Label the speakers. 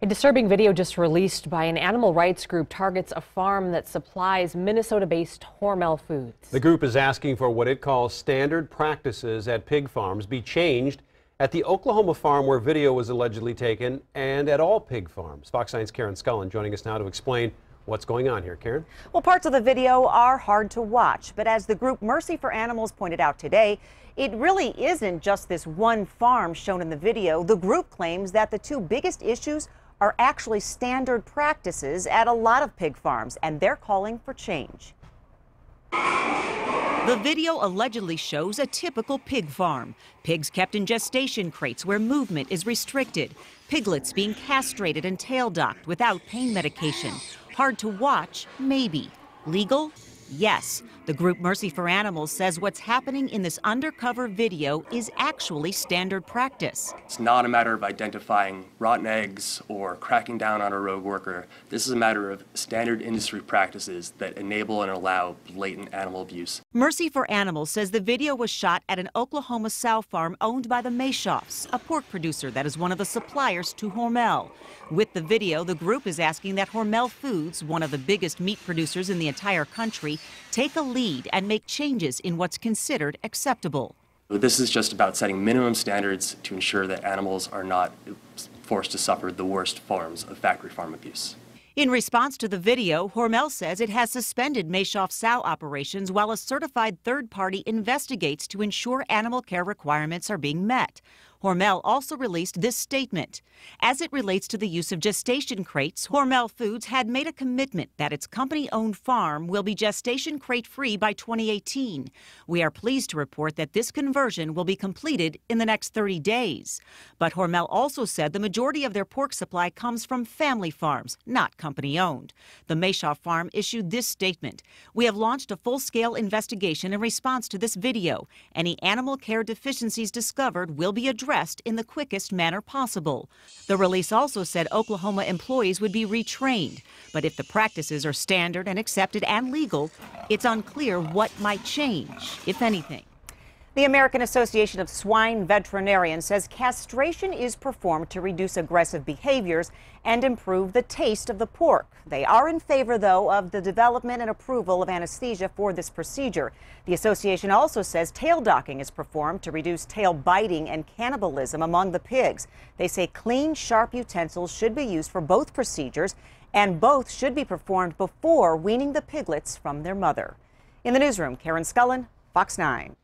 Speaker 1: A disturbing video just released by an animal rights group targets a farm that supplies Minnesota-based Hormel Foods.
Speaker 2: The group is asking for what it calls standard practices at pig farms be changed at the Oklahoma farm where video was allegedly taken and at all pig farms. Fox 9's Karen Scullin joining us now to explain what's going on here. Karen?
Speaker 3: Well, parts of the video are hard to watch, but as the group Mercy for Animals pointed out today, it really isn't just this one farm shown in the video. The group claims that the two biggest issues are actually standard practices at a lot of pig farms, and they're calling for change.
Speaker 4: The video allegedly shows a typical pig farm. Pigs kept in gestation crates where movement is restricted. Piglets being castrated and tail docked without pain medication. Hard to watch? Maybe. Legal? Yes, the group Mercy for Animals says what's happening in this undercover video is actually standard practice.
Speaker 5: It's not a matter of identifying rotten eggs or cracking down on a rogue worker. This is a matter of standard industry practices that enable and allow blatant animal abuse.
Speaker 4: Mercy for Animals says the video was shot at an Oklahoma sow farm owned by the Maschhoffs, a pork producer that is one of the suppliers to Hormel. With the video, the group is asking that Hormel Foods, one of the biggest meat producers in the entire country, take a lead and make changes in what's considered acceptable.
Speaker 5: This is just about setting minimum standards to ensure that animals are not forced to suffer the worst forms of factory farm abuse.
Speaker 4: In response to the video, Hormel says it has suspended Maschhoff sow operations while a certified third party investigates to ensure animal care requirements are being met. Hormel also released this statement. As it relates to the use of gestation crates, Hormel Foods had made a commitment that its company owned farm will be gestation crate free by 2018. We are pleased to report that this conversion will be completed in the next 30 days. But Hormel also said the majority of their pork supply comes from family farms, not company owned. The Maschhoff farm issued this statement We have launched a full scale investigation in response to this video. Any animal care deficiencies discovered will be addressed addressed in the quickest manner possible. The release also said Oklahoma employees would be retrained, but if the practices are standard and accepted and legal, it's unclear what might change, if anything.
Speaker 3: The American Association of Swine Veterinarians says castration is performed to reduce aggressive behaviors and improve the taste of the pork. They are in favor, though, of the development and approval of anesthesia for this procedure. The association also says tail docking is performed to reduce tail biting and cannibalism among the pigs. They say clean, sharp utensils should be used for both procedures, and both should be performed before weaning the piglets from their mother. In the newsroom, Karen Scullin, Fox 9.